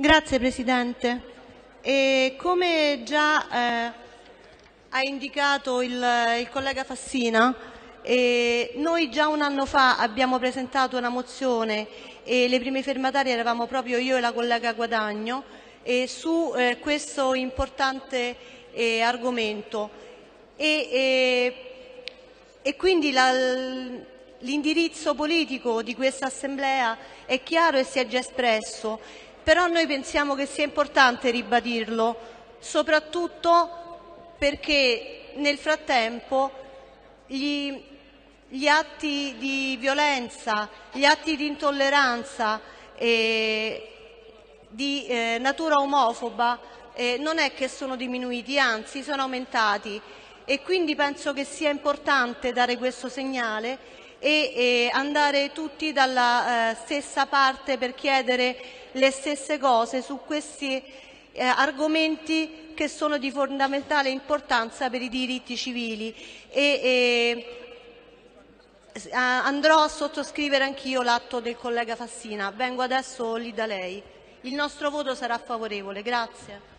Grazie Presidente. E come già eh, ha indicato il, il collega Fassina, eh, noi già un anno fa abbiamo presentato una mozione e le prime firmatarie eravamo proprio io e la collega Guadagno eh, su questo importante eh, argomento e, e quindi l'indirizzo politico di questa Assemblea è chiaro e si è già espresso però noi pensiamo che sia importante ribadirlo, soprattutto perché nel frattempo gli, gli atti di violenza, gli atti di intolleranza eh, di eh, natura omofoba eh, non è che sono diminuiti, anzi sono aumentati. E quindi penso che sia importante dare questo segnale e, andare tutti dalla eh, stessa parte per chiedere le stesse cose su questi eh, argomenti che sono di fondamentale importanza per i diritti civili e, e andrò a sottoscrivere anch'io l'atto del collega Fassina. Vengo adesso lì da lei. Il nostro voto sarà favorevole. Grazie.